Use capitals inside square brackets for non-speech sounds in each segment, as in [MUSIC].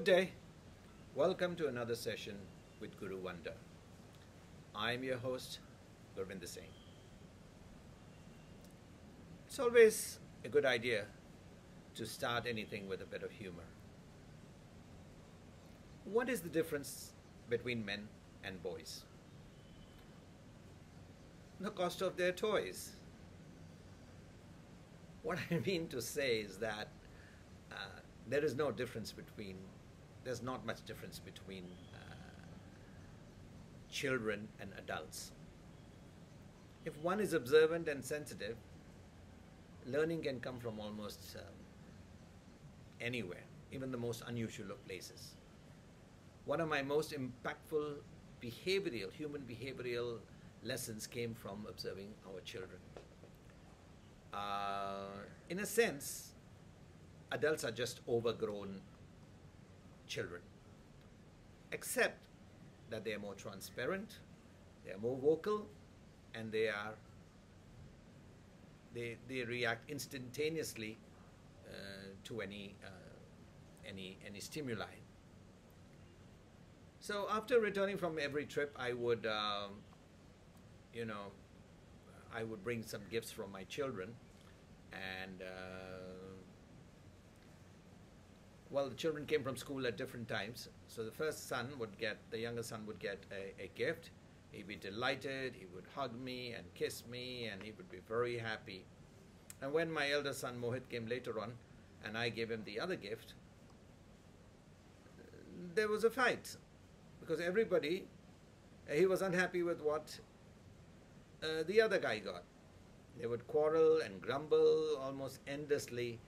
Good day. Welcome to another session with Guru Wonder. I'm your host, Gurvinder Singh. It's always a good idea to start anything with a bit of humor. What is the difference between men and boys? The cost of their toys. What I mean to say is that uh, there is no difference between, there's not much difference between uh, children and adults. If one is observant and sensitive, learning can come from almost um, anywhere, even the most unusual of places. One of my most impactful behavioral, human behavioral lessons came from observing our children. Uh, in a sense, adults are just overgrown children, except that they are more transparent, they are more vocal, and they are they, they react instantaneously uh, to any uh, any any stimuli. So after returning from every trip, I would um, you know I would bring some gifts from my children, and uh, well, the children came from school at different times. So the first son would get, the younger son would get a, a gift. He'd be delighted, he would hug me and kiss me, and he would be very happy. And when my elder son Mohit came later on, and I gave him the other gift, there was a fight because everybody, he was unhappy with what uh, the other guy got. They would quarrel and grumble almost endlessly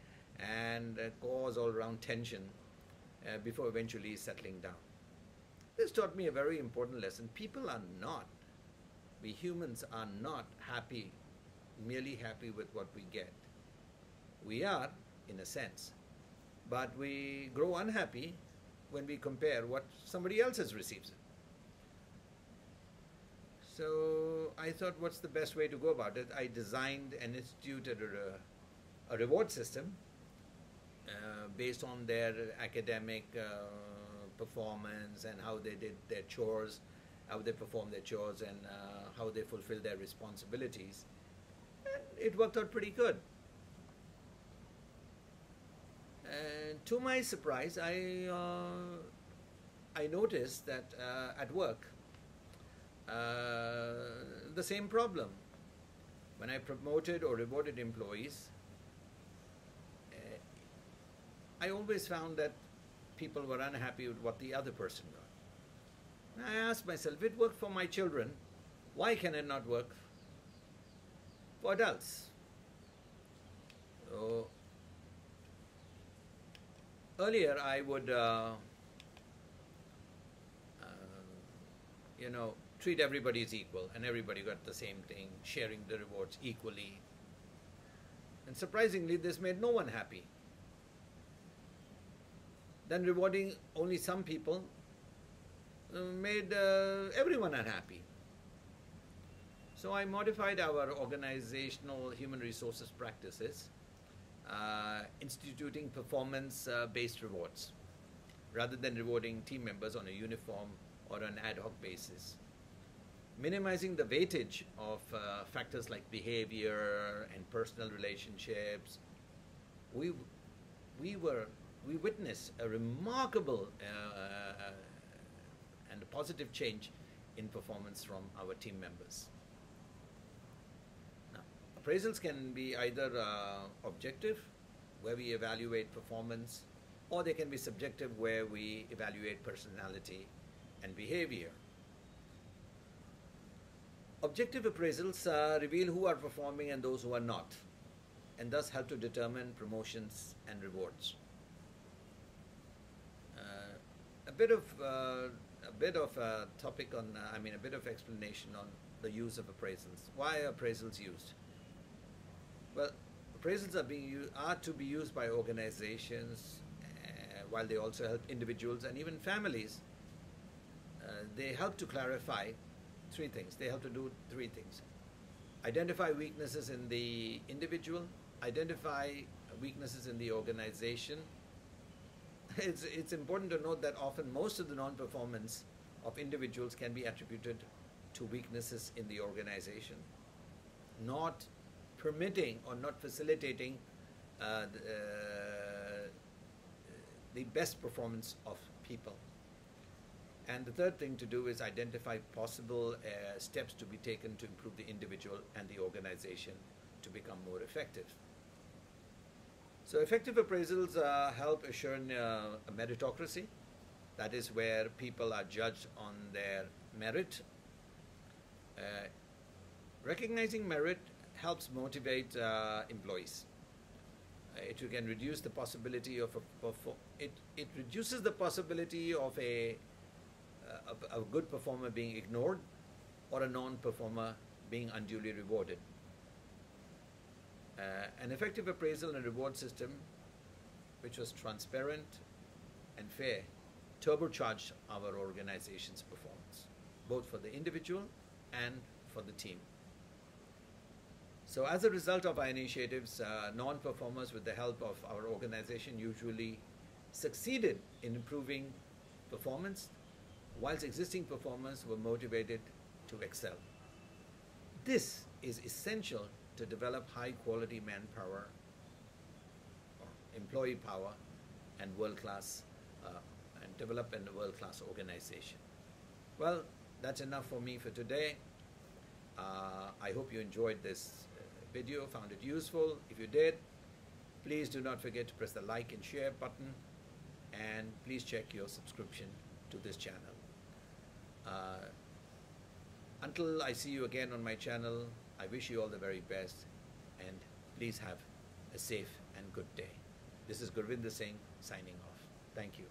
and uh, cause all around tension uh, before eventually settling down. This taught me a very important lesson. People are not, we humans are not happy, merely happy with what we get. We are, in a sense, but we grow unhappy when we compare what somebody else has received. So I thought, what's the best way to go about it? I designed and instituted a, a reward system based on their academic uh, performance and how they did their chores, how they performed their chores, and uh, how they fulfilled their responsibilities. And it worked out pretty good. And to my surprise, I uh, I noticed that uh, at work, the same problem. When I promoted or rewarded employees, I always found that people were unhappy with what the other person got. And I asked myself, it worked for my children, why can it not work for adults? So, earlier I would, uh, uh, you know, treat everybody as equal and everybody got the same thing, sharing the rewards equally. And surprisingly, this made no one happy then rewarding only some people uh, made uh, everyone unhappy. So I modified our organizational human resources practices, uh, instituting performance-based rewards, rather than rewarding team members on a uniform or an ad hoc basis. Minimizing the weightage of uh, factors like behavior and personal relationships, we, we were we witness a remarkable uh, uh, and a positive change in performance from our team members. Now, appraisals can be either uh, objective, where we evaluate performance, or they can be subjective, where we evaluate personality and behavior. Objective appraisals uh, reveal who are performing and those who are not, and thus help to determine promotions and rewards a bit of uh, a bit of a topic on, uh, I mean, a bit of explanation on the use of appraisals. Why are appraisals used? Well, appraisals are being are to be used by organizations, uh, while they also help individuals and even families. Uh, they help to clarify three things. They help to do three things: identify weaknesses in the individual, identify weaknesses in the organization, [LAUGHS] it's, it's important to note that often most of the non performance of individuals can be attributed to weaknesses in the organization, not permitting or not facilitating uh, the, uh, the best performance of people. And the third thing to do is identify possible uh, steps to be taken to improve the individual and the organization to become more effective. So, effective appraisals uh, help assure uh, a meritocracy. That is where people are judged on their merit. Uh, recognizing merit helps motivate uh, employees. Uh, it can reduce the possibility of a it, it reduces the possibility of a, a, a good performer being ignored or a non-performer being unduly rewarded. Uh, an effective appraisal and reward system, which was transparent and fair, turbocharged our organization's performance, both for the individual and for the team. So, as a result of our initiatives, uh, non performers, with the help of our organization, usually succeeded in improving performance, whilst existing performers were motivated to excel. This is essential to develop high quality manpower, employee power, and world class, uh, and develop a world class organization. Well, that's enough for me for today. Uh, I hope you enjoyed this uh, video, found it useful. If you did, please do not forget to press the like and share button, and please check your subscription to this channel. Uh, until I see you again on my channel, I wish you all the very best and please have a safe and good day. This is Gurvinder Singh signing off. Thank you.